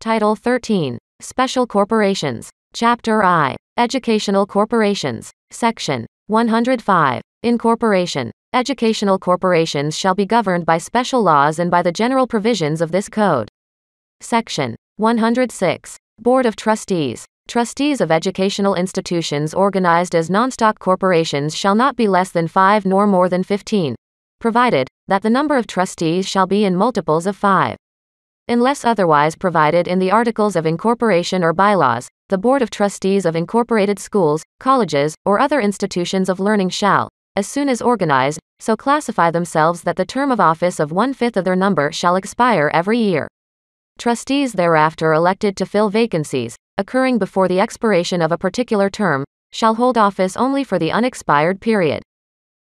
Title 13. Special Corporations. Chapter I. Educational Corporations. Section 105. Incorporation. Educational corporations shall be governed by special laws and by the general provisions of this code. Section 106. Board of Trustees. Trustees of educational institutions organized as non-stock corporations shall not be less than 5 nor more than 15, provided that the number of trustees shall be in multiples of 5. Unless otherwise provided in the articles of incorporation or bylaws, the Board of Trustees of incorporated schools, colleges, or other institutions of learning shall, as soon as organized, so classify themselves that the term of office of one fifth of their number shall expire every year. Trustees thereafter elected to fill vacancies, occurring before the expiration of a particular term, shall hold office only for the unexpired period.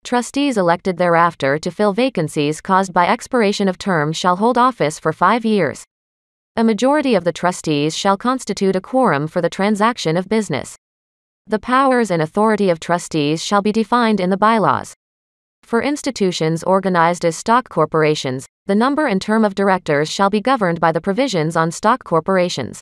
Trustees elected thereafter to fill vacancies caused by expiration of term shall hold office for five years. A majority of the trustees shall constitute a quorum for the transaction of business. The powers and authority of trustees shall be defined in the bylaws. For institutions organized as stock corporations, the number and term of directors shall be governed by the provisions on stock corporations.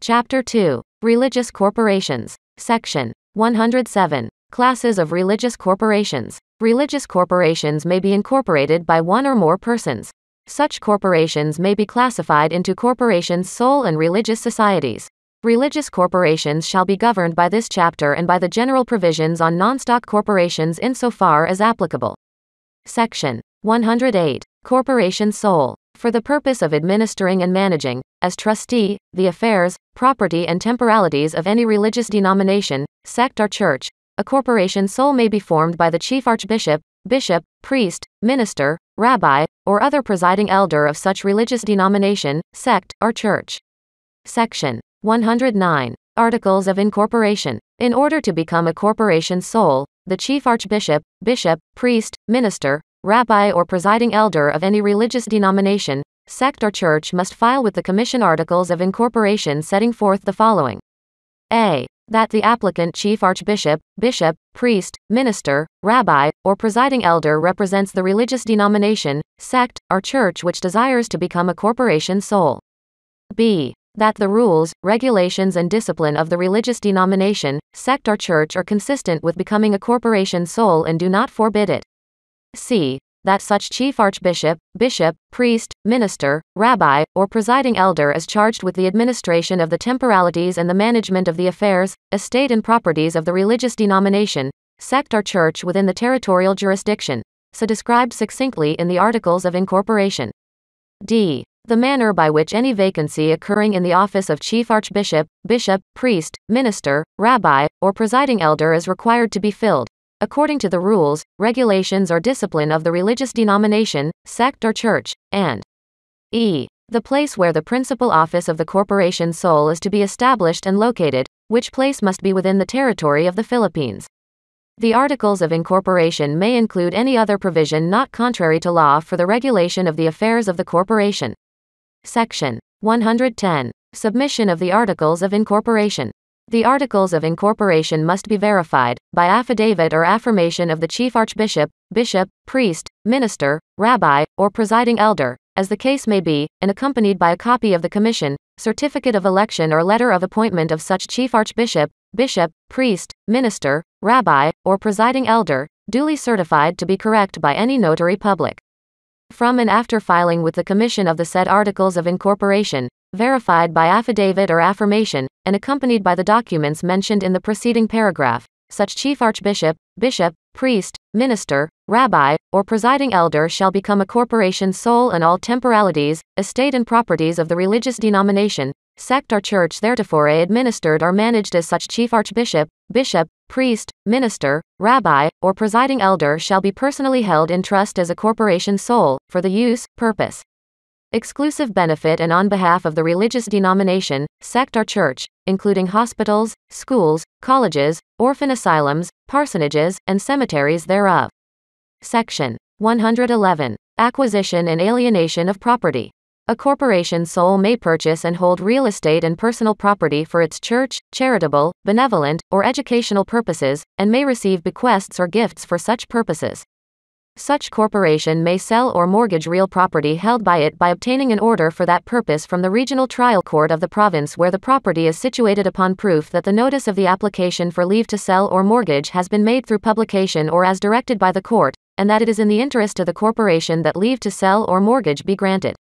Chapter 2 Religious Corporations. Section 107. Classes of religious corporations. Religious corporations may be incorporated by one or more persons. Such corporations may be classified into corporations sole and religious societies. Religious corporations shall be governed by this chapter and by the general provisions on non-stock corporations insofar as applicable. Section 108. Corporation sole. For the purpose of administering and managing, as trustee, the affairs, property and temporalities of any religious denomination, sect or church, a corporation sole may be formed by the chief archbishop, bishop, priest, minister, rabbi, or other presiding elder of such religious denomination, sect, or church. Section 109. Articles of Incorporation. In order to become a corporation sole, the chief archbishop, bishop, priest, minister, rabbi, or presiding elder of any religious denomination, sect, or church must file with the Commission articles of incorporation setting forth the following A. That the applicant chief archbishop, bishop, priest, minister, rabbi, or presiding elder represents the religious denomination, sect, or church which desires to become a corporation sole. B. That the rules, regulations, and discipline of the religious denomination, sect, or church are consistent with becoming a corporation sole and do not forbid it. C. That such chief archbishop, bishop, priest, minister, rabbi, or presiding elder is charged with the administration of the temporalities and the management of the affairs, estate, and properties of the religious denomination, sect, or church within the territorial jurisdiction, so described succinctly in the Articles of Incorporation. D. The manner by which any vacancy occurring in the office of chief archbishop, bishop, priest, minister, rabbi, or presiding elder is required to be filled, according to the rules, regulations, or discipline of the religious denomination, sect, or church, and e. The place where the principal office of the corporation sole is to be established and located, which place must be within the territory of the Philippines. The Articles of Incorporation may include any other provision not contrary to law for the regulation of the affairs of the corporation. Section 110. Submission of the Articles of Incorporation. The Articles of Incorporation must be verified, by affidavit or affirmation of the Chief Archbishop, Bishop, Priest, Minister, Rabbi, or Presiding Elder, as the case may be, and accompanied by a copy of the Commission, certificate of election or letter of appointment of such Chief Archbishop, Bishop, Priest, Minister, Rabbi, or Presiding Elder, duly certified to be correct by any notary public. From and after filing with the Commission of the said Articles of Incorporation, verified by affidavit or affirmation, and accompanied by the documents mentioned in the preceding paragraph, such chief archbishop, bishop, priest, minister, rabbi, or presiding elder shall become a corporation sole and all temporalities, estate and properties of the religious denomination, sect or church theretofore administered or managed as such chief archbishop, bishop, priest, minister, rabbi, or presiding elder shall be personally held in trust as a corporation sole, for the use, purpose, exclusive benefit and on behalf of the religious denomination, sect or church, including hospitals, schools, colleges, orphan asylums, parsonages, and cemeteries thereof. Section 111. Acquisition and alienation of property. A corporation sole may purchase and hold real estate and personal property for its church, charitable, benevolent, or educational purposes, and may receive bequests or gifts for such purposes. Such corporation may sell or mortgage real property held by it by obtaining an order for that purpose from the regional trial court of the province where the property is situated upon proof that the notice of the application for leave to sell or mortgage has been made through publication or as directed by the court, and that it is in the interest of the corporation that leave to sell or mortgage be granted.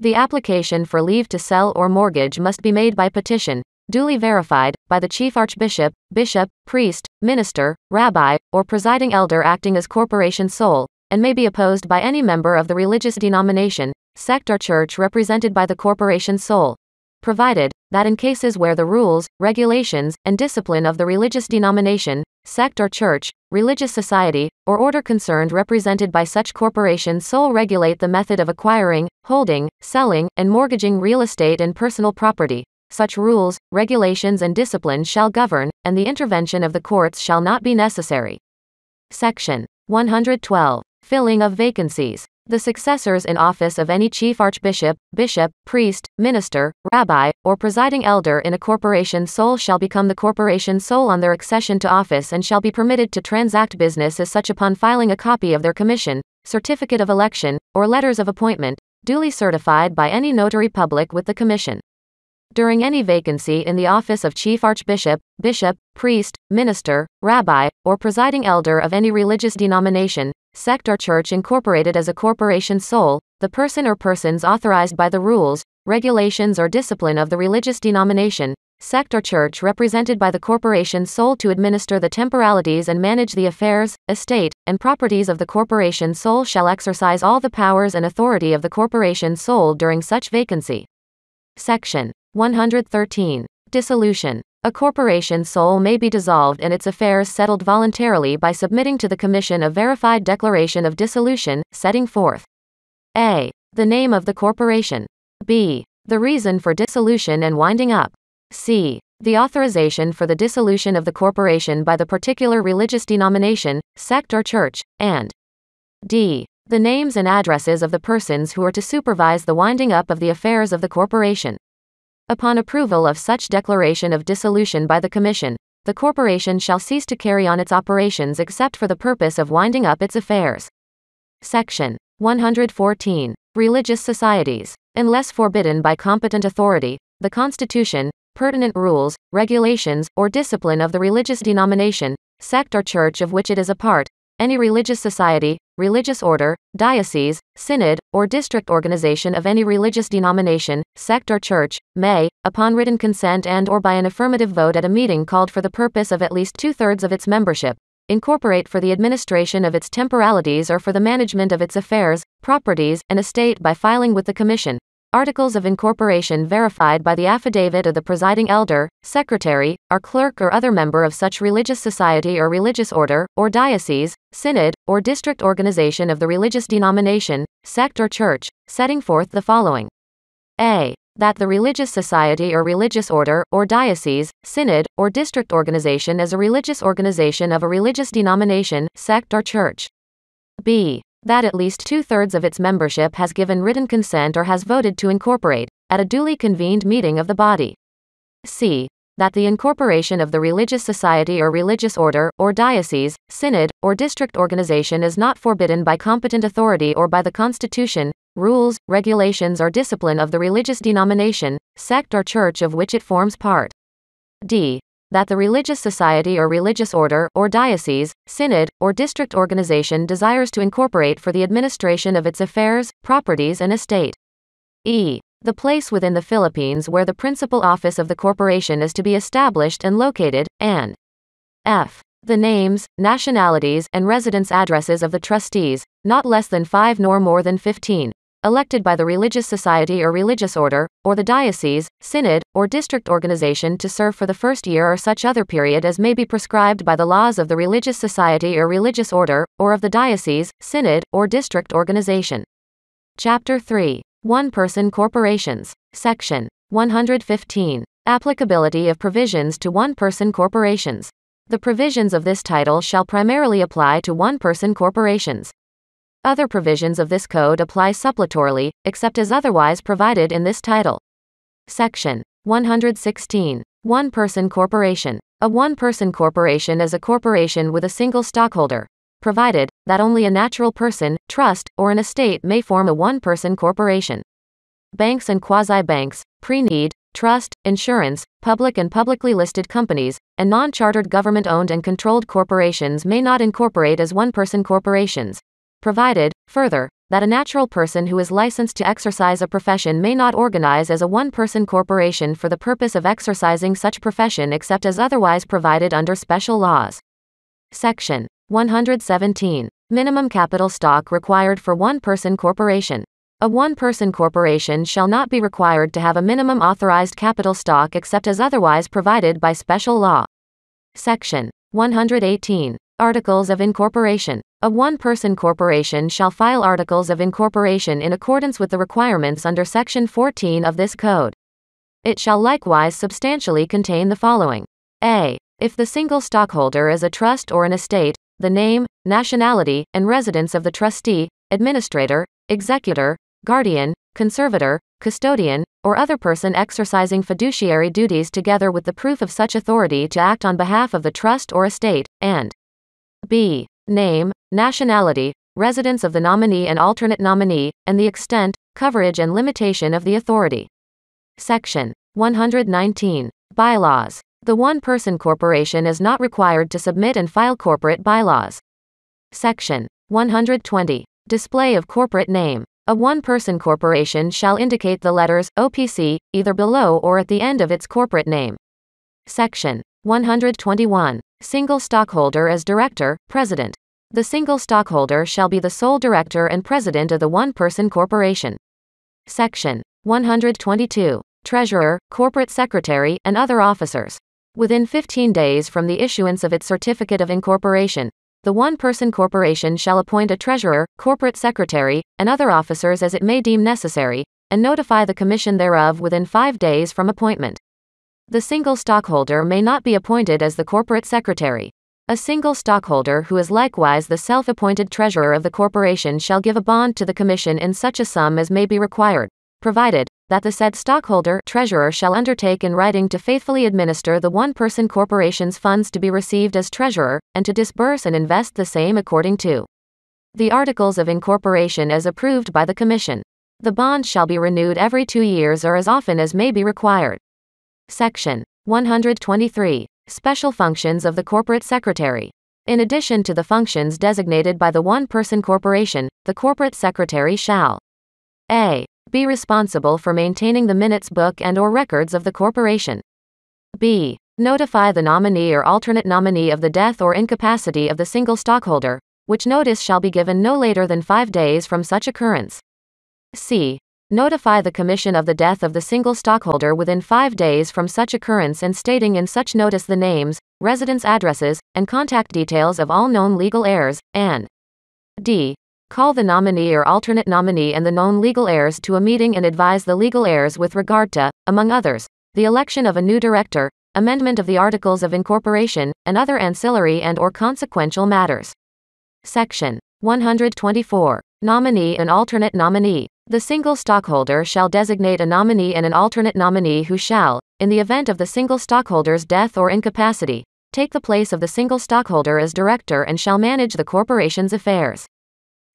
The application for leave to sell or mortgage must be made by petition, duly verified, by the chief archbishop, bishop, priest, minister, rabbi, or presiding elder acting as corporation sole, and may be opposed by any member of the religious denomination, sect or church represented by the corporation sole. Provided, that in cases where the rules, regulations, and discipline of the religious denomination, sect or church, religious society, or order concerned represented by such corporation sole regulate the method of acquiring, holding, selling, and mortgaging real estate and personal property, such rules, regulations, and discipline shall govern, and the intervention of the courts shall not be necessary. Section 112. Filling of vacancies. The successors in office of any chief archbishop, bishop, priest, minister, rabbi, or presiding elder in a corporation sole shall become the corporation sole on their accession to office and shall be permitted to transact business as such upon filing a copy of their commission, certificate of election, or letters of appointment, duly certified by any notary public with the commission. During any vacancy in the office of chief archbishop, bishop, priest, minister, rabbi, or presiding elder of any religious denomination, sect or church incorporated as a corporation sole, the person or persons authorized by the rules, regulations or discipline of the religious denomination, sect or church represented by the corporation sole to administer the temporalities and manage the affairs, estate, and properties of the corporation sole shall exercise all the powers and authority of the corporation sole during such vacancy. Section 113. Dissolution. A corporation sole may be dissolved and its affairs settled voluntarily by submitting to the Commission a verified declaration of dissolution, setting forth a. The name of the corporation. b. The reason for dissolution and winding up. c. The authorization for the dissolution of the corporation by the particular religious denomination, sect, or church, and d. The names and addresses of the persons who are to supervise the winding up of the affairs of the corporation. Upon approval of such declaration of dissolution by the Commission, the corporation shall cease to carry on its operations except for the purpose of winding up its affairs. Section 114. Religious societies. Unless forbidden by competent authority, the Constitution, pertinent rules, regulations, or discipline of the religious denomination, sect or church of which it is a part, any religious society, religious order, diocese, synod, or district organization of any religious denomination, sect or church, may, upon written consent and or by an affirmative vote at a meeting called for the purpose of at least two-thirds of its membership, incorporate for the administration of its temporalities or for the management of its affairs, properties, and estate by filing with the Commission, Articles of incorporation verified by the affidavit of the presiding elder, secretary, or clerk or other member of such religious society or religious order, or diocese, synod, or district organization of the religious denomination, sect or church, setting forth the following. A. That the religious society or religious order, or diocese, synod, or district organization is a religious organization of a religious denomination, sect or church. B that at least two thirds of its membership has given written consent or has voted to incorporate, at a duly convened meeting of the body. C. That the incorporation of the religious society or religious order, or diocese, synod, or district organization is not forbidden by competent authority or by the Constitution, rules, regulations, or discipline of the religious denomination, sect, or church of which it forms part. D that the religious society or religious order, or diocese, synod, or district organization desires to incorporate for the administration of its affairs, properties, and estate. E. The place within the Philippines where the principal office of the corporation is to be established and located, and F. The names, nationalities, and residence addresses of the trustees, not less than 5 nor more than 15, elected by the religious society or religious order, or the diocese, synod, or district organization to serve for the first year or such other period as may be prescribed by the laws of the religious society or religious order, or of the diocese, synod, or district organization. Chapter 3 One Person Corporations. Section 115. Applicability of provisions to one person corporations. The provisions of this title shall primarily apply to one person corporations. Other provisions of this code apply suppletorily, except as otherwise provided in this title. Section 116. One person corporation. A one person corporation is a corporation with a single stockholder. provided that only a natural person, trust, or an estate may form a one person corporation. Banks and quasi banks, pre need, trust, insurance, public and publicly listed companies, and non chartered government owned and controlled corporations may not incorporate as one person corporations. Provided, further, that a natural person who is licensed to exercise a profession may not organize as a one person corporation for the purpose of exercising such profession except as otherwise provided under special laws. Section 117. Minimum capital stock required for one person corporation. A one person corporation shall not be required to have a minimum authorized capital stock except as otherwise provided by special law. Section 118. Articles of Incorporation. A one person corporation shall file articles of incorporation in accordance with the requirements under Section 14 of this Code. It shall likewise substantially contain the following A. If the single stockholder is a trust or an estate, the name, nationality, and residence of the trustee, administrator, executor, guardian, conservator, custodian, or other person exercising fiduciary duties together with the proof of such authority to act on behalf of the trust or estate, and b. Name, nationality, residence of the nominee and alternate nominee, and the extent, coverage, and limitation of the authority. Section 119. Bylaws. The one person corporation is not required to submit and file corporate bylaws. Section 120. Display of corporate name. A one person corporation shall indicate the letters OPC either below or at the end of its corporate name. Section 121. Single stockholder as director, president. The single stockholder shall be the sole director and president of the one person corporation. Section 122. Treasurer, corporate secretary, and other officers. Within 15 days from the issuance of its certificate of incorporation, the one person corporation shall appoint a treasurer, corporate secretary, and other officers as it may deem necessary, and notify the commission thereof within five days from appointment. The single stockholder may not be appointed as the corporate secretary. A single stockholder who is likewise the self appointed treasurer of the corporation shall give a bond to the commission in such a sum as may be required, provided that the said stockholder treasurer shall undertake in writing to faithfully administer the one person corporation's funds to be received as treasurer, and to disburse and invest the same according to the articles of incorporation as approved by the commission. The bond shall be renewed every two years or as often as may be required. Section 123. Special functions of the corporate secretary. In addition to the functions designated by the one person corporation, the corporate secretary shall a. Be responsible for maintaining the minutes book and or records of the corporation. b. Notify the nominee or alternate nominee of the death or incapacity of the single stockholder, which notice shall be given no later than five days from such occurrence. c. Notify the Commission of the death of the single stockholder within five days from such occurrence and stating in such notice the names, residence addresses, and contact details of all known legal heirs, and d. Call the nominee or alternate nominee and the known legal heirs to a meeting and advise the legal heirs with regard to, among others, the election of a new director, amendment of the articles of incorporation, and other ancillary and or consequential matters. Section 124. Nominee and alternate nominee. The single stockholder shall designate a nominee and an alternate nominee who shall, in the event of the single stockholder's death or incapacity, take the place of the single stockholder as director and shall manage the corporation's affairs.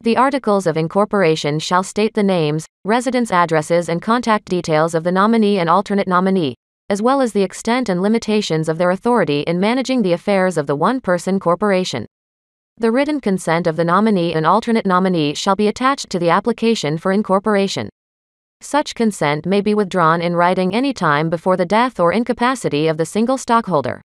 The articles of incorporation shall state the names, residence addresses, and contact details of the nominee and alternate nominee, as well as the extent and limitations of their authority in managing the affairs of the one person corporation. The written consent of the nominee and alternate nominee shall be attached to the application for incorporation. Such consent may be withdrawn in writing any time before the death or incapacity of the single stockholder.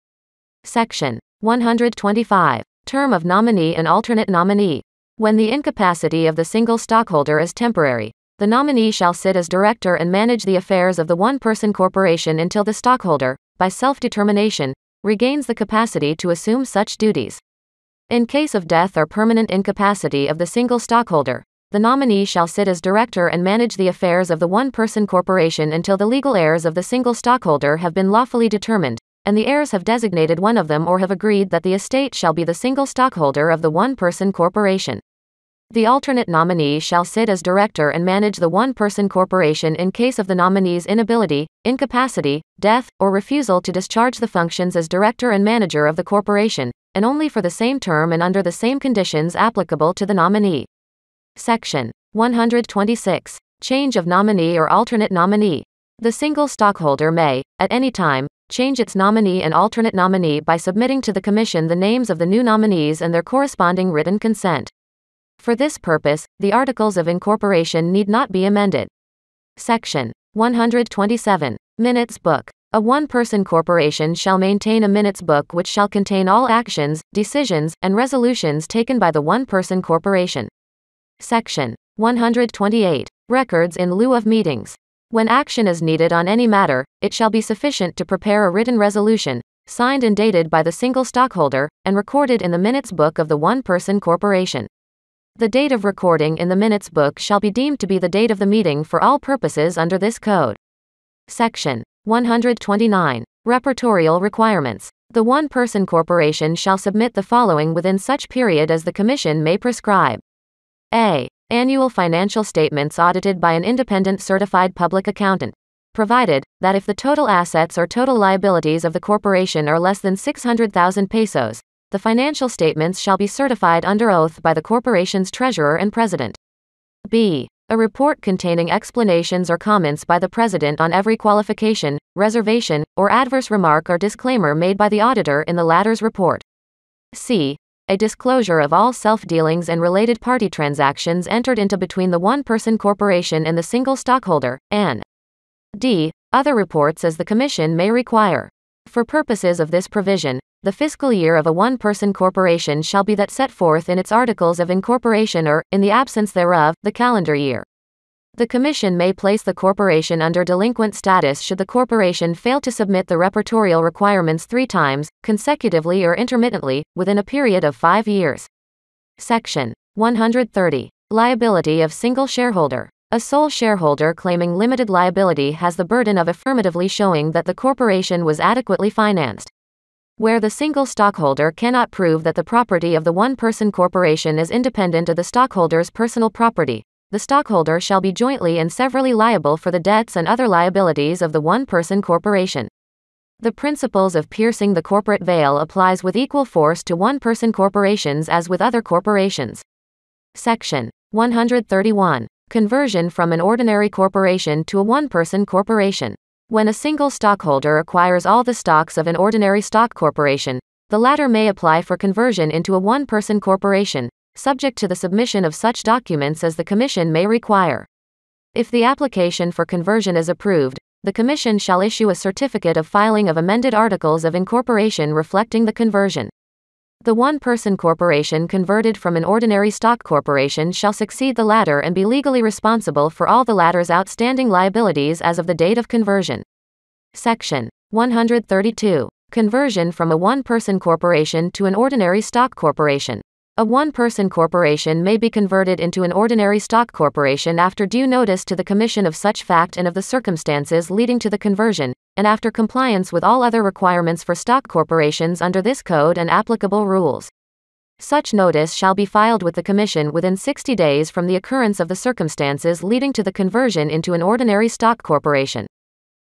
Section 125. Term of nominee and alternate nominee. When the incapacity of the single stockholder is temporary, the nominee shall sit as director and manage the affairs of the one person corporation until the stockholder, by self determination, regains the capacity to assume such duties. In case of death or permanent incapacity of the single stockholder, the nominee shall sit as director and manage the affairs of the one person corporation until the legal heirs of the single stockholder have been lawfully determined, and the heirs have designated one of them or have agreed that the estate shall be the single stockholder of the one person corporation. The alternate nominee shall sit as director and manage the one person corporation in case of the nominee's inability, incapacity, death, or refusal to discharge the functions as director and manager of the corporation, and only for the same term and under the same conditions applicable to the nominee. Section 126. Change of nominee or alternate nominee. The single stockholder may, at any time, change its nominee and alternate nominee by submitting to the Commission the names of the new nominees and their corresponding written consent. For this purpose, the Articles of Incorporation need not be amended. Section 127. Minutes Book. A one person corporation shall maintain a minutes book which shall contain all actions, decisions, and resolutions taken by the one person corporation. Section 128. Records in lieu of meetings. When action is needed on any matter, it shall be sufficient to prepare a written resolution, signed and dated by the single stockholder, and recorded in the minutes book of the one person corporation. The date of recording in the minutes book shall be deemed to be the date of the meeting for all purposes under this code. Section 129. Reportorial requirements. The one person corporation shall submit the following within such period as the Commission may prescribe. A. Annual financial statements audited by an independent certified public accountant. Provided that if the total assets or total liabilities of the corporation are less than 600,000 pesos, the financial statements shall be certified under oath by the corporation's treasurer and president. B. A report containing explanations or comments by the president on every qualification, reservation, or adverse remark or disclaimer made by the auditor in the latter's report. C. A disclosure of all self dealings and related party transactions entered into between the one person corporation and the single stockholder, and D. Other reports as the Commission may require. For purposes of this provision, the fiscal year of a one person corporation shall be that set forth in its articles of incorporation or, in the absence thereof, the calendar year. The Commission may place the corporation under delinquent status should the corporation fail to submit the reportorial requirements three times, consecutively or intermittently, within a period of five years. Section 130. Liability of single shareholder. A sole shareholder claiming limited liability has the burden of affirmatively showing that the corporation was adequately financed. Where the single stockholder cannot prove that the property of the one person corporation is independent of the stockholder's personal property, the stockholder shall be jointly and severally liable for the debts and other liabilities of the one person corporation. The principles of piercing the corporate veil applies with equal force to one person corporations as with other corporations. Section 131. Conversion from an ordinary corporation to a one person corporation. When a single stockholder acquires all the stocks of an ordinary stock corporation, the latter may apply for conversion into a one person corporation, subject to the submission of such documents as the Commission may require. If the application for conversion is approved, the Commission shall issue a certificate of filing of amended articles of incorporation reflecting the conversion. The one person corporation converted from an ordinary stock corporation shall succeed the latter and be legally responsible for all the latter's outstanding liabilities as of the date of conversion. Section 132. Conversion from a one person corporation to an ordinary stock corporation. A one person corporation may be converted into an ordinary stock corporation after due notice to the Commission of such fact and of the circumstances leading to the conversion, and after compliance with all other requirements for stock corporations under this code and applicable rules. Such notice shall be filed with the Commission within 60 days from the occurrence of the circumstances leading to the conversion into an ordinary stock corporation.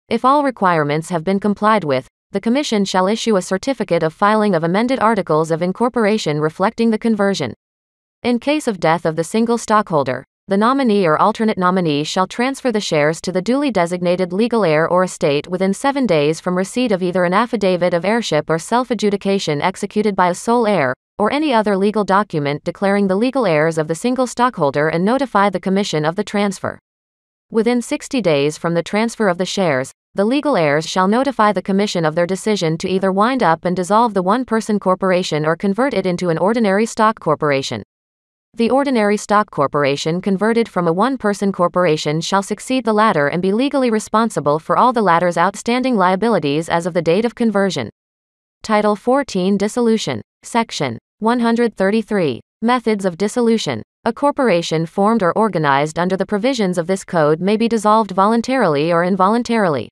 If all requirements have been complied with, the Commission shall issue a certificate of filing of amended articles of incorporation reflecting the conversion. In case of death of the single stockholder, the nominee or alternate nominee shall transfer the shares to the duly designated legal heir or estate within seven days from receipt of either an affidavit of heirship or self adjudication executed by a sole heir, or any other legal document declaring the legal heirs of the single stockholder and notify the Commission of the transfer. Within 60 days from the transfer of the shares, the legal heirs shall notify the Commission of their decision to either wind up and dissolve the one person corporation or convert it into an ordinary stock corporation. The ordinary stock corporation converted from a one person corporation shall succeed the latter and be legally responsible for all the latter's outstanding liabilities as of the date of conversion. Title 14 Dissolution. Section 133. Methods of dissolution. A corporation formed or organized under the provisions of this code may be dissolved voluntarily or involuntarily.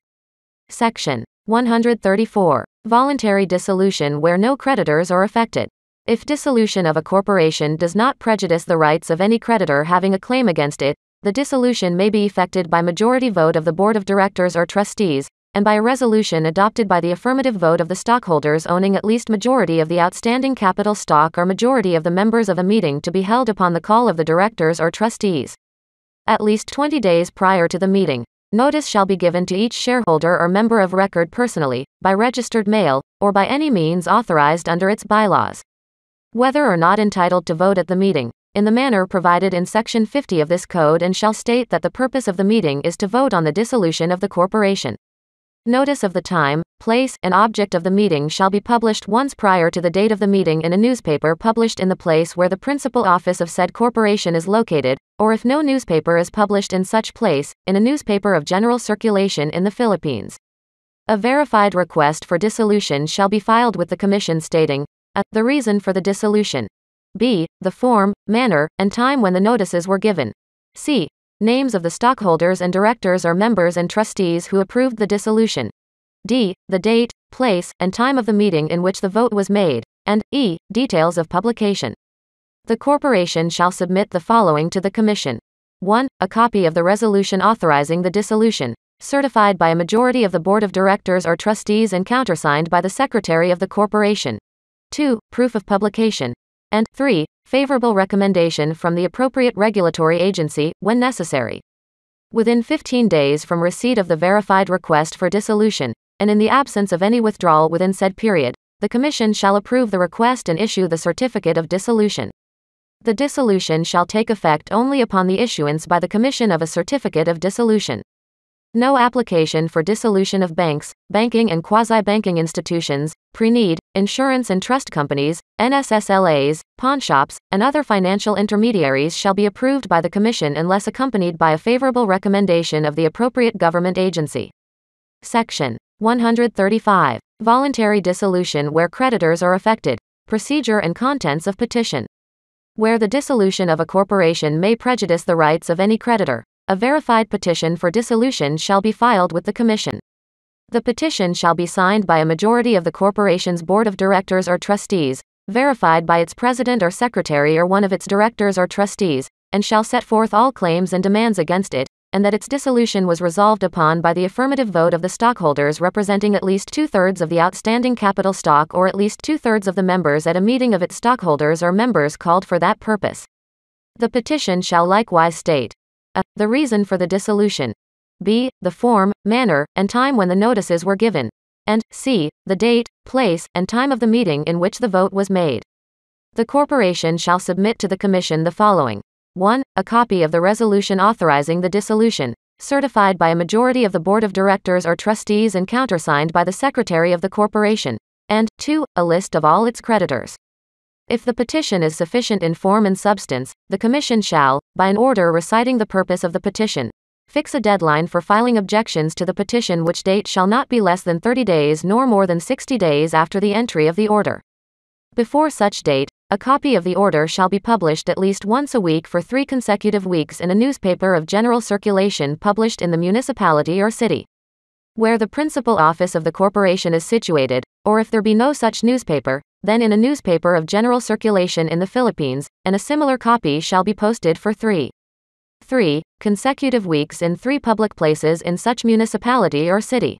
Section 134. Voluntary dissolution where no creditors are affected. If dissolution of a corporation does not prejudice the rights of any creditor having a claim against it, the dissolution may be effected by majority vote of the board of directors or trustees, and by a resolution adopted by the affirmative vote of the stockholders owning at least majority of the outstanding capital stock or majority of the members of a meeting to be held upon the call of the directors or trustees. At least 20 days prior to the meeting, notice shall be given to each shareholder or member of record personally, by registered mail, or by any means authorized under its bylaws. Whether or not entitled to vote at the meeting, in the manner provided in Section 50 of this code and shall state that the purpose of the meeting is to vote on the dissolution of the corporation. Notice of the time, place, and object of the meeting shall be published once prior to the date of the meeting in a newspaper published in the place where the principal office of said corporation is located, or if no newspaper is published in such place, in a newspaper of general circulation in the Philippines. A verified request for dissolution shall be filed with the Commission stating a, the reason for the dissolution, b. the form, manner, and time when the notices were given, c. Names of the stockholders and directors or members and trustees who approved the dissolution. D. The date, place, and time of the meeting in which the vote was made. And E. Details of publication. The corporation shall submit the following to the Commission 1. A copy of the resolution authorizing the dissolution, certified by a majority of the Board of Directors or Trustees and countersigned by the Secretary of the Corporation. 2. Proof of publication. And 3 favorable recommendation from the appropriate regulatory agency, when necessary. Within 15 days from receipt of the verified request for dissolution, and in the absence of any withdrawal within said period, the Commission shall approve the request and issue the certificate of dissolution. The dissolution shall take effect only upon the issuance by the Commission of a certificate of dissolution. No application for dissolution of banks, banking and quasi-banking institutions, pre-need, insurance and trust companies, NSSLAs, pawnshops, and other financial intermediaries shall be approved by the Commission unless accompanied by a favorable recommendation of the appropriate government agency. Section 135. Voluntary dissolution where creditors are affected. Procedure and contents of petition. Where the dissolution of a corporation may prejudice the rights of any creditor, a verified petition for dissolution shall be filed with the Commission. The petition shall be signed by a majority of the corporation's board of directors or trustees, verified by its president or secretary or one of its directors or trustees, and shall set forth all claims and demands against it, and that its dissolution was resolved upon by the affirmative vote of the stockholders representing at least two thirds of the outstanding capital stock or at least two thirds of the members at a meeting of its stockholders or members called for that purpose. The petition shall likewise state a. The reason for the dissolution. B. The form, manner, and time when the notices were given. And c. The date, place, and time of the meeting in which the vote was made. The corporation shall submit to the Commission the following 1. A copy of the resolution authorizing the dissolution, certified by a majority of the Board of Directors or Trustees and countersigned by the Secretary of the Corporation. And 2. A list of all its creditors. If the petition is sufficient in form and substance, the Commission shall, by an order reciting the purpose of the petition, fix a deadline for filing objections to the petition which date shall not be less than 30 days nor more than 60 days after the entry of the order. Before such date, a copy of the order shall be published at least once a week for three consecutive weeks in a newspaper of general circulation published in the municipality or city. Where the principal office of the corporation is situated, or if there be no such newspaper, then in a newspaper of general circulation in the Philippines, and a similar copy shall be posted for three. 3. Consecutive weeks in three public places in such municipality or city.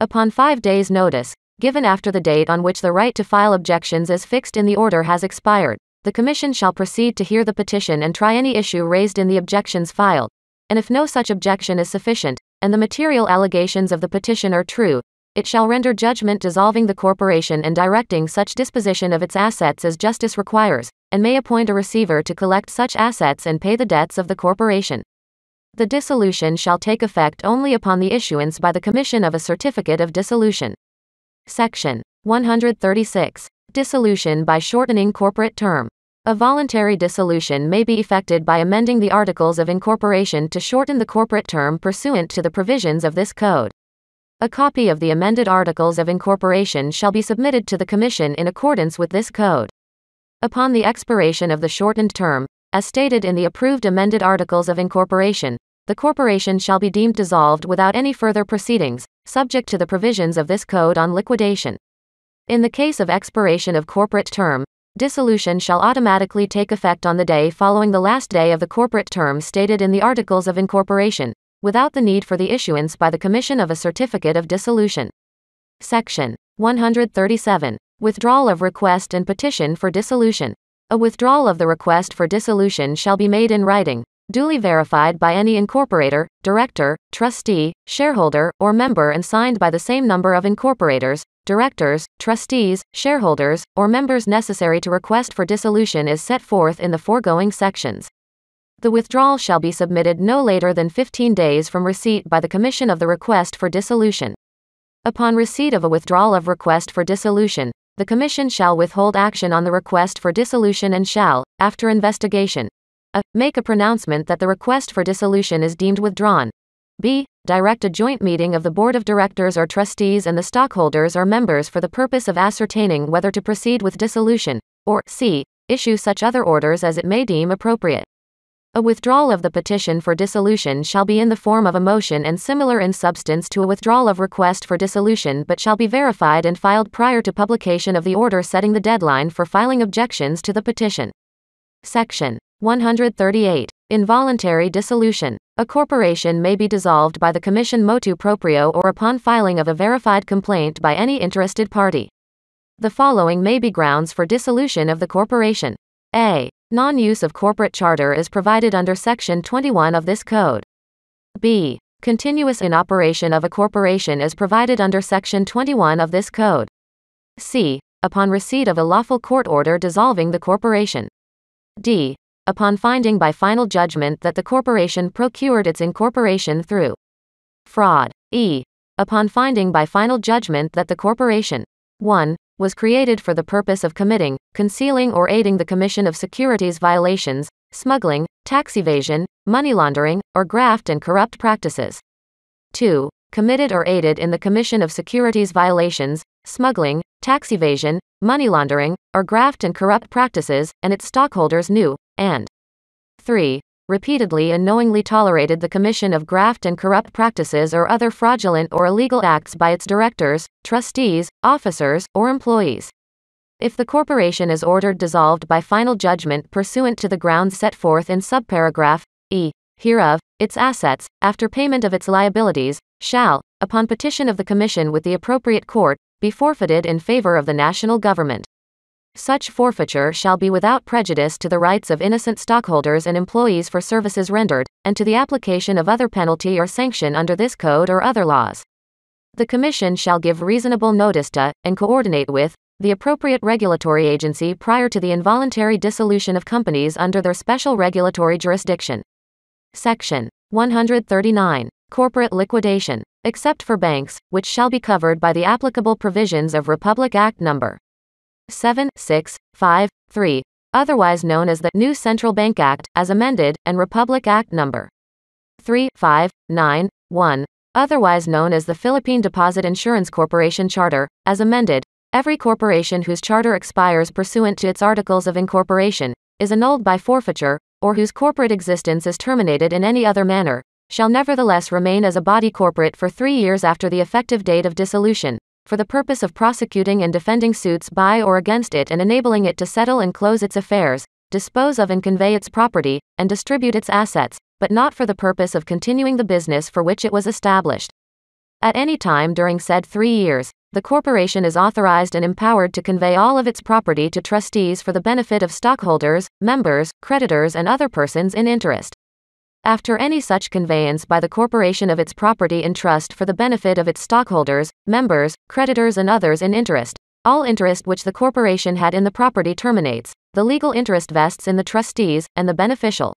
Upon five days' notice, given after the date on which the right to file objections as fixed in the order has expired, the Commission shall proceed to hear the petition and try any issue raised in the objections filed. And if no such objection is sufficient, and the material allegations of the petition are true, it shall render judgment dissolving the corporation and directing such disposition of its assets as justice requires, and may appoint a receiver to collect such assets and pay the debts of the corporation. The dissolution shall take effect only upon the issuance by the Commission of a certificate of dissolution. Section 136. Dissolution by shortening corporate term. A voluntary dissolution may be effected by amending the Articles of Incorporation to shorten the corporate term pursuant to the provisions of this code. A copy of the amended Articles of Incorporation shall be submitted to the Commission in accordance with this code. Upon the expiration of the shortened term, as stated in the approved amended Articles of Incorporation, the corporation shall be deemed dissolved without any further proceedings, subject to the provisions of this code on liquidation. In the case of expiration of corporate term, dissolution shall automatically take effect on the day following the last day of the corporate term stated in the Articles of Incorporation, without the need for the issuance by the Commission of a certificate of dissolution. Section 137. Withdrawal of request and petition for dissolution. A withdrawal of the request for dissolution shall be made in writing, duly verified by any incorporator, director, trustee, shareholder, or member and signed by the same number of incorporators, directors, trustees, shareholders, or members necessary to request for dissolution is set forth in the foregoing sections. The withdrawal shall be submitted no later than 15 days from receipt by the Commission of the request for dissolution. Upon receipt of a withdrawal of request for dissolution, the Commission shall withhold action on the request for dissolution and shall, after investigation, a. Make a pronouncement that the request for dissolution is deemed withdrawn. b. Direct a joint meeting of the Board of Directors or Trustees and the stockholders or members for the purpose of ascertaining whether to proceed with dissolution, or c. Issue such other orders as it may deem appropriate. A withdrawal of the petition for dissolution shall be in the form of a motion and similar in substance to a withdrawal of request for dissolution but shall be verified and filed prior to publication of the order setting the deadline for filing objections to the petition. Section 138. Involuntary dissolution. A corporation may be dissolved by the Commission motu proprio or upon filing of a verified complaint by any interested party. The following may be grounds for dissolution of the corporation. A. Non-use of corporate charter is provided under Section 21 of this code. B. Continuous inoperation of a corporation is provided under Section 21 of this code. C. Upon receipt of a lawful court order dissolving the corporation. D. Upon finding by final judgment that the corporation procured its incorporation through fraud. E. Upon finding by final judgment that the corporation 1 was created for the purpose of committing, concealing, or aiding the commission of securities violations, smuggling, tax evasion, money laundering, or graft and corrupt practices. 2. Committed or aided in the commission of securities violations, smuggling, tax evasion, money laundering, or graft and corrupt practices, and its stockholders knew, and 3 repeatedly and knowingly tolerated the commission of graft and corrupt practices or other fraudulent or illegal acts by its directors, trustees, officers, or employees. If the corporation is ordered dissolved by final judgment pursuant to the grounds set forth in subparagraph E hereof, its assets, after payment of its liabilities, shall, upon petition of the Commission with the appropriate court, be forfeited in favor of the national government. Such forfeiture shall be without prejudice to the rights of innocent stockholders and employees for services rendered, and to the application of other penalty or sanction under this code or other laws. The Commission shall give reasonable notice to, and coordinate with, the appropriate regulatory agency prior to the involuntary dissolution of companies under their special regulatory jurisdiction. Section 139. Corporate liquidation, except for banks, which shall be covered by the applicable provisions of Republic Act No. 7, 6, 5, 3, otherwise known as the New Central Bank Act, as amended, and Republic Act No. 3, 5, 9, 1, otherwise known as the Philippine Deposit Insurance Corporation Charter, as amended, every corporation whose charter expires pursuant to its articles of incorporation, is annulled by forfeiture, or whose corporate existence is terminated in any other manner, shall nevertheless remain as a body corporate for three years after the effective date of dissolution, for the purpose of prosecuting and defending suits by or against it and enabling it to settle and close its affairs, dispose of and convey its property, and distribute its assets, but not for the purpose of continuing the business for which it was established. At any time during said three years, the corporation is authorized and empowered to convey all of its property to trustees for the benefit of stockholders, members, creditors, and other persons in interest. After any such conveyance by the corporation of its property in trust for the benefit of its stockholders, members, creditors, and others in interest, all interest which the corporation had in the property terminates, the legal interest vests in the trustees, and the beneficial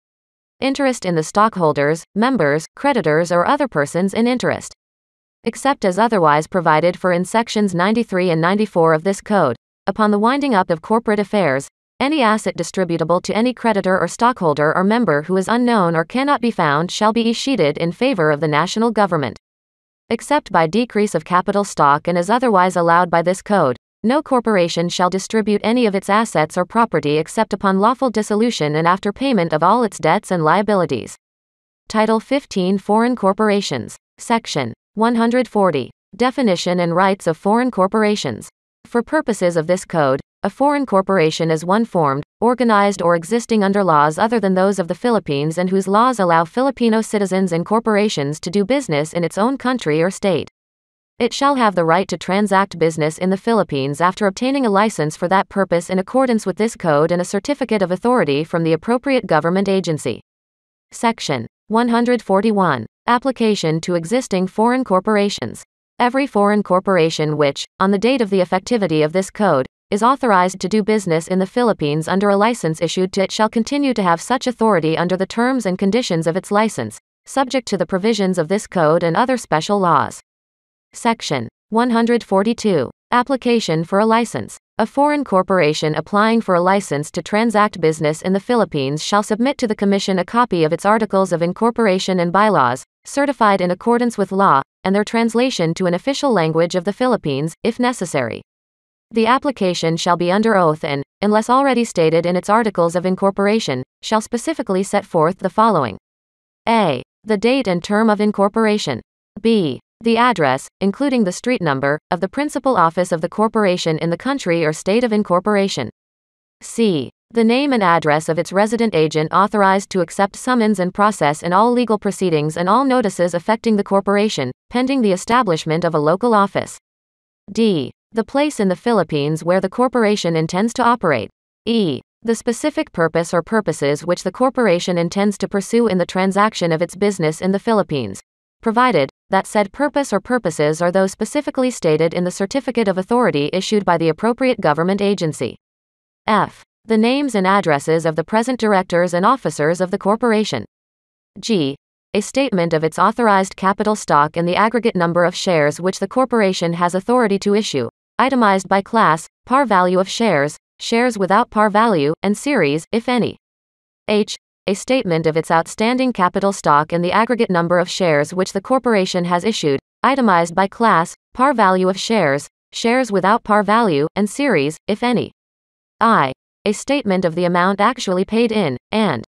interest in the stockholders, members, creditors, or other persons in interest. Except as otherwise provided for in sections 93 and 94 of this code, upon the winding up of corporate affairs, any asset distributable to any creditor or stockholder or member who is unknown or cannot be found shall be escheated in favor of the national government. Except by decrease of capital stock and as otherwise allowed by this code, no corporation shall distribute any of its assets or property except upon lawful dissolution and after payment of all its debts and liabilities. Title 15 Foreign Corporations. Section 140. Definition and Rights of Foreign Corporations. For purposes of this code, a foreign corporation is one formed, organized or existing under laws other than those of the Philippines and whose laws allow Filipino citizens and corporations to do business in its own country or state. It shall have the right to transact business in the Philippines after obtaining a license for that purpose in accordance with this code and a certificate of authority from the appropriate government agency. Section 141. Application to existing foreign corporations. Every foreign corporation which, on the date of the effectivity of this code, is authorized to do business in the Philippines under a license issued to it shall continue to have such authority under the terms and conditions of its license, subject to the provisions of this code and other special laws. Section 142. Application for a license. A foreign corporation applying for a license to transact business in the Philippines shall submit to the Commission a copy of its articles of incorporation and bylaws, certified in accordance with law, and their translation to an official language of the Philippines, if necessary. The application shall be under oath and, unless already stated in its articles of incorporation, shall specifically set forth the following a. The date and term of incorporation. b. The address, including the street number, of the principal office of the corporation in the country or state of incorporation. C. The name and address of its resident agent authorized to accept summons and process in all legal proceedings and all notices affecting the corporation, pending the establishment of a local office. D. The place in the Philippines where the corporation intends to operate. E. The specific purpose or purposes which the corporation intends to pursue in the transaction of its business in the Philippines provided that said purpose or purposes are those specifically stated in the certificate of authority issued by the appropriate government agency. F. The names and addresses of the present directors and officers of the corporation. G. A statement of its authorized capital stock and the aggregate number of shares which the corporation has authority to issue, itemized by class, par value of shares, shares without par value, and series, if any. H a statement of its outstanding capital stock and the aggregate number of shares which the corporation has issued, itemized by class, par value of shares, shares without par value, and series, if any. I. A statement of the amount actually paid in, and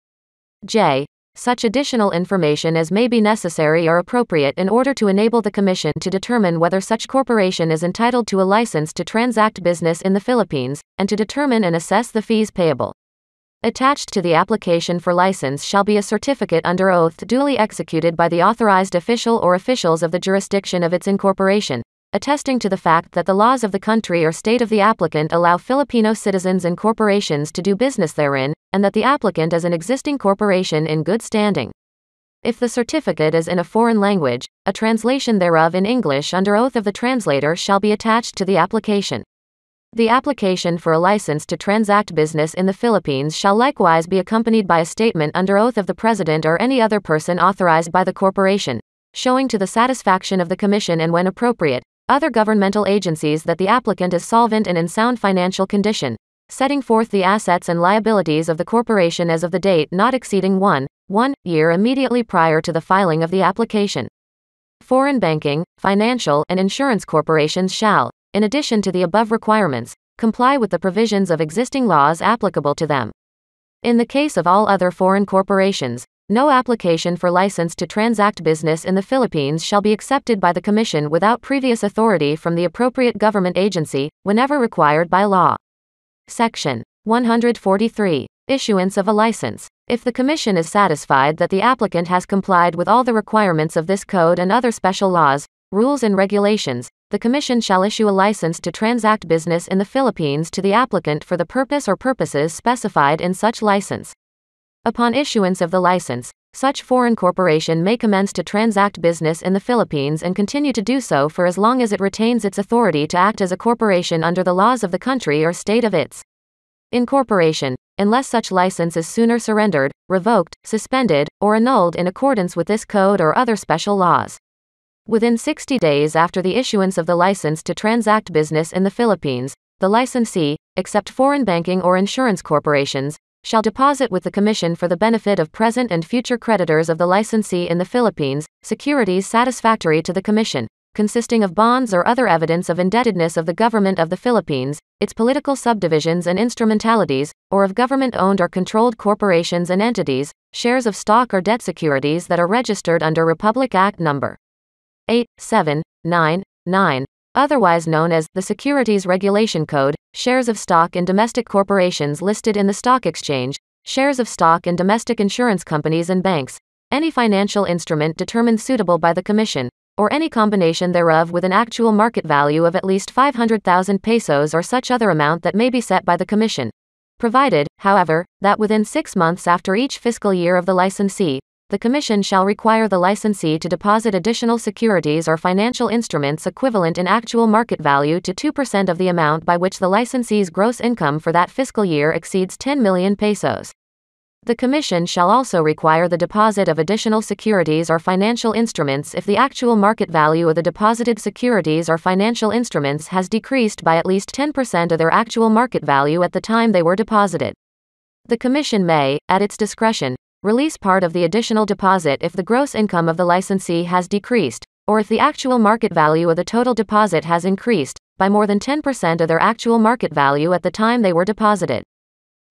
J. Such additional information as may be necessary or appropriate in order to enable the Commission to determine whether such corporation is entitled to a license to transact business in the Philippines, and to determine and assess the fees payable. Attached to the application for license shall be a certificate under oath duly executed by the authorized official or officials of the jurisdiction of its incorporation, attesting to the fact that the laws of the country or state of the applicant allow Filipino citizens and corporations to do business therein, and that the applicant is an existing corporation in good standing. If the certificate is in a foreign language, a translation thereof in English under oath of the translator shall be attached to the application. The application for a license to transact business in the Philippines shall likewise be accompanied by a statement under oath of the President or any other person authorized by the corporation, showing to the satisfaction of the Commission and when appropriate, other governmental agencies that the applicant is solvent and in sound financial condition, setting forth the assets and liabilities of the corporation as of the date not exceeding 1, 1 year immediately prior to the filing of the application. Foreign banking, financial, and insurance corporations shall, in addition to the above requirements, comply with the provisions of existing laws applicable to them. In the case of all other foreign corporations, no application for license to transact business in the Philippines shall be accepted by the Commission without previous authority from the appropriate government agency, whenever required by law. Section 143. Issuance of a license. If the Commission is satisfied that the applicant has complied with all the requirements of this code and other special laws, rules, and regulations, the Commission shall issue a license to transact business in the Philippines to the applicant for the purpose or purposes specified in such license. Upon issuance of the license, such foreign corporation may commence to transact business in the Philippines and continue to do so for as long as it retains its authority to act as a corporation under the laws of the country or state of its incorporation, unless such license is sooner surrendered, revoked, suspended, or annulled in accordance with this code or other special laws. Within 60 days after the issuance of the license to transact business in the Philippines, the licensee, except foreign banking or insurance corporations, shall deposit with the Commission for the benefit of present and future creditors of the licensee in the Philippines securities satisfactory to the Commission, consisting of bonds or other evidence of indebtedness of the government of the Philippines, its political subdivisions and instrumentalities, or of government owned or controlled corporations and entities, shares of stock or debt securities that are registered under Republic Act No. 8, 7, 9, 9, otherwise known as the Securities Regulation Code, shares of stock in domestic corporations listed in the stock exchange, shares of stock in domestic insurance companies and banks, any financial instrument determined suitable by the Commission, or any combination thereof with an actual market value of at least 500,000 pesos or such other amount that may be set by the Commission. Provided, however, that within six months after each fiscal year of the licensee, the Commission shall require the licensee to deposit additional securities or financial instruments equivalent in actual market value to 2% of the amount by which the licensee's gross income for that fiscal year exceeds 10 million pesos. The Commission shall also require the deposit of additional securities or financial instruments if the actual market value of the deposited securities or financial instruments has decreased by at least 10% of their actual market value at the time they were deposited. The Commission may, at its discretion, release part of the additional deposit if the gross income of the licensee has decreased, or if the actual market value of the total deposit has increased, by more than 10% of their actual market value at the time they were deposited.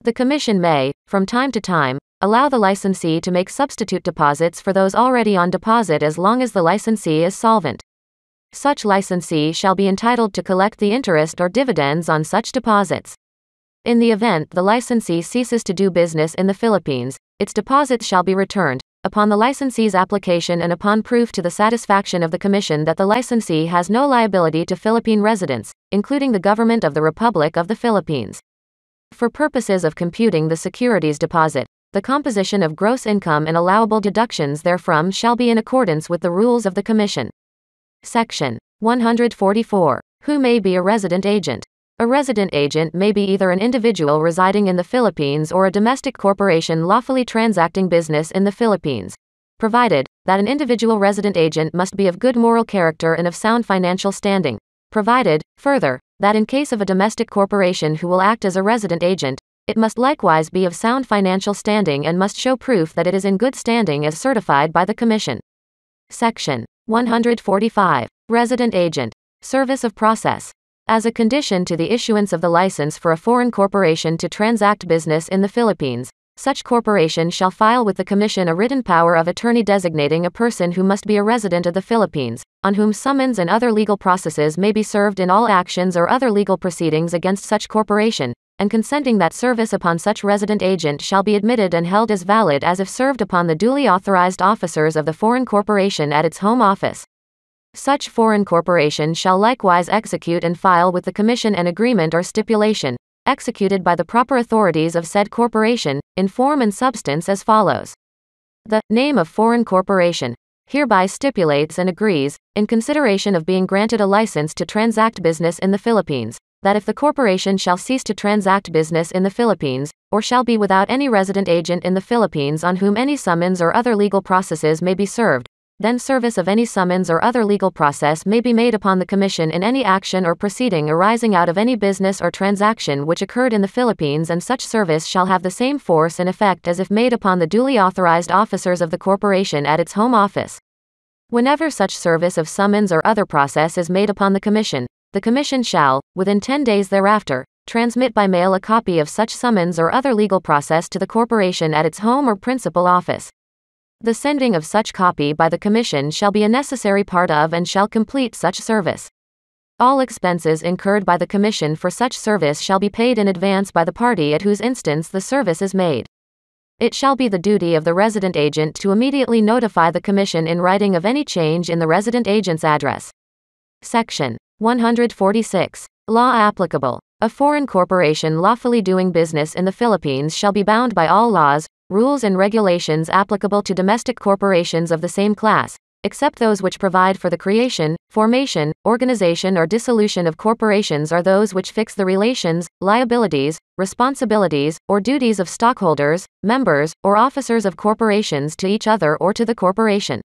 The Commission may, from time to time, allow the licensee to make substitute deposits for those already on deposit as long as the licensee is solvent. Such licensee shall be entitled to collect the interest or dividends on such deposits. In the event the licensee ceases to do business in the Philippines, its deposits shall be returned, upon the licensee's application and upon proof to the satisfaction of the Commission that the licensee has no liability to Philippine residents, including the government of the Republic of the Philippines. For purposes of computing the securities deposit, the composition of gross income and allowable deductions therefrom shall be in accordance with the rules of the Commission. Section 144. Who may be a resident agent? A resident agent may be either an individual residing in the Philippines or a domestic corporation lawfully transacting business in the Philippines, provided that an individual resident agent must be of good moral character and of sound financial standing, provided, further, that in case of a domestic corporation who will act as a resident agent, it must likewise be of sound financial standing and must show proof that it is in good standing as certified by the Commission. Section 145. Resident Agent. Service of Process. As a condition to the issuance of the license for a foreign corporation to transact business in the Philippines, such corporation shall file with the Commission a written power of attorney designating a person who must be a resident of the Philippines, on whom summons and other legal processes may be served in all actions or other legal proceedings against such corporation, and consenting that service upon such resident agent shall be admitted and held as valid as if served upon the duly authorized officers of the foreign corporation at its home office. Such foreign corporation shall likewise execute and file with the Commission an agreement or stipulation, executed by the proper authorities of said corporation, in form and substance as follows. The name of foreign corporation hereby stipulates and agrees, in consideration of being granted a license to transact business in the Philippines, that if the corporation shall cease to transact business in the Philippines, or shall be without any resident agent in the Philippines on whom any summons or other legal processes may be served, then service of any summons or other legal process may be made upon the Commission in any action or proceeding arising out of any business or transaction which occurred in the Philippines, and such service shall have the same force and effect as if made upon the duly authorized officers of the corporation at its home office. Whenever such service of summons or other process is made upon the Commission, the Commission shall, within 10 days thereafter, transmit by mail a copy of such summons or other legal process to the corporation at its home or principal office. The sending of such copy by the Commission shall be a necessary part of and shall complete such service. All expenses incurred by the Commission for such service shall be paid in advance by the party at whose instance the service is made. It shall be the duty of the resident agent to immediately notify the Commission in writing of any change in the resident agent's address. Section 146. Law applicable. A foreign corporation lawfully doing business in the Philippines shall be bound by all laws, rules and regulations applicable to domestic corporations of the same class, except those which provide for the creation, formation, organization or dissolution of corporations are those which fix the relations, liabilities, responsibilities, or duties of stockholders, members, or officers of corporations to each other or to the corporation.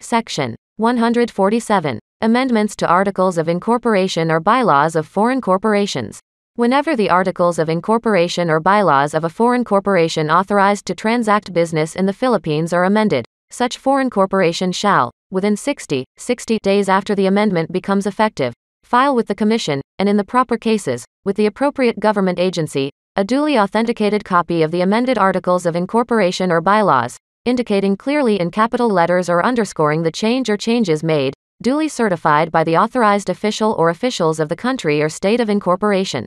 Section 147. Amendments to Articles of Incorporation or Bylaws of Foreign Corporations. Whenever the articles of incorporation or bylaws of a foreign corporation authorized to transact business in the Philippines are amended, such foreign corporation shall, within 60, 60 days after the amendment becomes effective, file with the Commission, and in the proper cases, with the appropriate government agency, a duly authenticated copy of the amended articles of incorporation or bylaws, indicating clearly in capital letters or underscoring the change or changes made, duly certified by the authorized official or officials of the country or state of incorporation.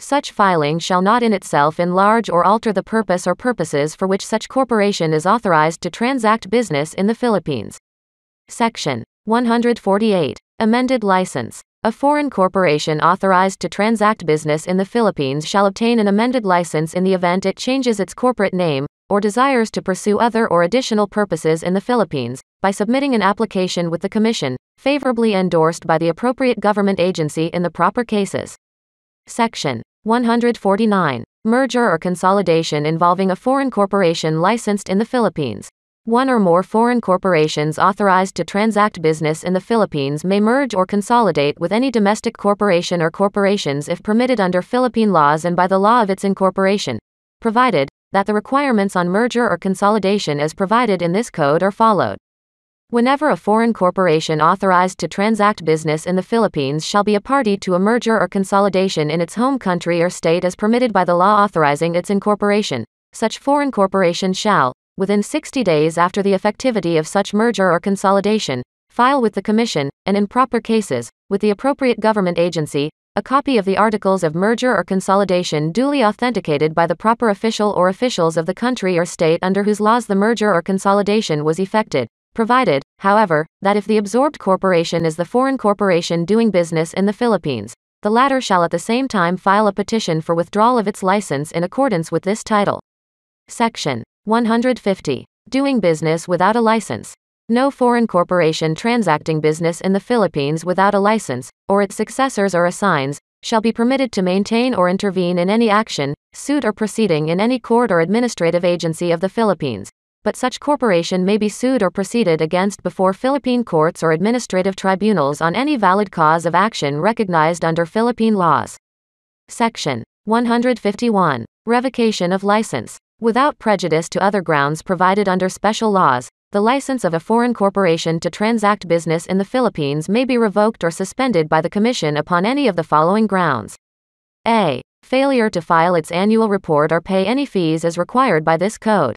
Such filing shall not in itself enlarge or alter the purpose or purposes for which such corporation is authorized to transact business in the Philippines. Section 148. Amended License. A foreign corporation authorized to transact business in the Philippines shall obtain an amended license in the event it changes its corporate name, or desires to pursue other or additional purposes in the Philippines, by submitting an application with the Commission, favorably endorsed by the appropriate government agency in the proper cases. Section 149. Merger or consolidation involving a foreign corporation licensed in the Philippines. One or more foreign corporations authorized to transact business in the Philippines may merge or consolidate with any domestic corporation or corporations if permitted under Philippine laws and by the law of its incorporation, provided that the requirements on merger or consolidation as provided in this code are followed. Whenever a foreign corporation authorized to transact business in the Philippines shall be a party to a merger or consolidation in its home country or state as permitted by the law authorizing its incorporation, such foreign corporation shall, within 60 days after the effectivity of such merger or consolidation, file with the Commission, and in proper cases, with the appropriate government agency, a copy of the articles of merger or consolidation duly authenticated by the proper official or officials of the country or state under whose laws the merger or consolidation was effected, provided, however, that if the absorbed corporation is the foreign corporation doing business in the Philippines, the latter shall at the same time file a petition for withdrawal of its license in accordance with this title. Section 150. Doing business without a license. No foreign corporation transacting business in the Philippines without a license, or its successors or assigns, shall be permitted to maintain or intervene in any action, suit or proceeding in any court or administrative agency of the Philippines. But such corporation may be sued or proceeded against before Philippine courts or administrative tribunals on any valid cause of action recognized under Philippine laws. Section 151. Revocation of license. Without prejudice to other grounds provided under special laws, the license of a foreign corporation to transact business in the Philippines may be revoked or suspended by the Commission upon any of the following grounds. A. Failure to file its annual report or pay any fees as required by this code.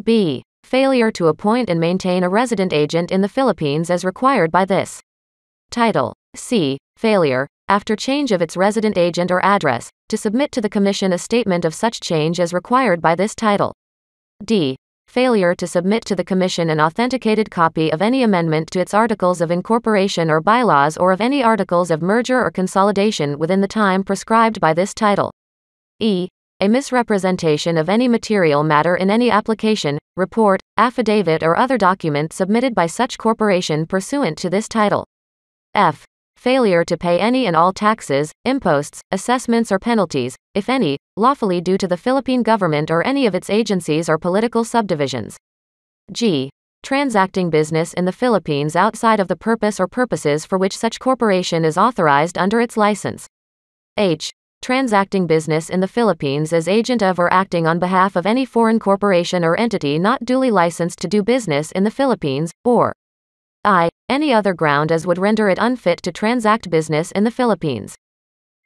B. Failure to appoint and maintain a resident agent in the Philippines as required by this title. C. Failure, after change of its resident agent or address, to submit to the Commission a statement of such change as required by this title. D. Failure to submit to the Commission an authenticated copy of any amendment to its articles of incorporation or bylaws or of any articles of merger or consolidation within the time prescribed by this title. E. A misrepresentation of any material matter in any application, report, affidavit, or other document submitted by such corporation pursuant to this title. F failure to pay any and all taxes, imposts, assessments or penalties, if any, lawfully due to the Philippine government or any of its agencies or political subdivisions. G. Transacting business in the Philippines outside of the purpose or purposes for which such corporation is authorized under its license. H. Transacting business in the Philippines as agent of or acting on behalf of any foreign corporation or entity not duly licensed to do business in the Philippines, or I. Any other ground as would render it unfit to transact business in the Philippines.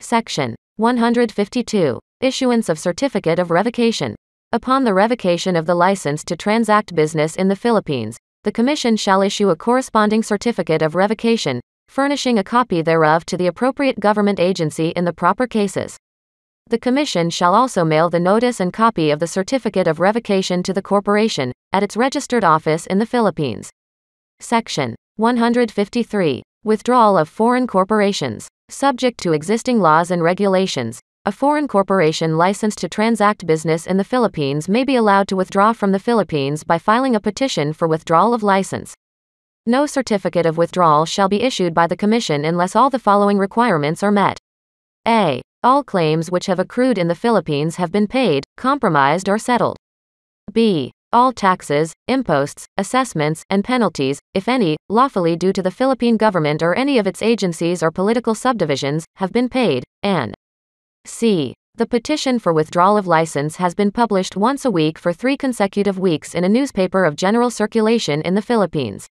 Section 152. Issuance of Certificate of Revocation. Upon the revocation of the license to transact business in the Philippines, the Commission shall issue a corresponding certificate of revocation, furnishing a copy thereof to the appropriate government agency in the proper cases. The Commission shall also mail the notice and copy of the certificate of revocation to the corporation, at its registered office in the Philippines. Section 153. Withdrawal of foreign corporations. Subject to existing laws and regulations, a foreign corporation licensed to transact business in the Philippines may be allowed to withdraw from the Philippines by filing a petition for withdrawal of license. No certificate of withdrawal shall be issued by the Commission unless all the following requirements are met. A. All claims which have accrued in the Philippines have been paid, compromised, or settled. B all taxes, imposts, assessments, and penalties, if any, lawfully due to the Philippine government or any of its agencies or political subdivisions, have been paid, and c. The petition for withdrawal of license has been published once a week for three consecutive weeks in a newspaper of general circulation in the Philippines.